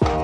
Oh.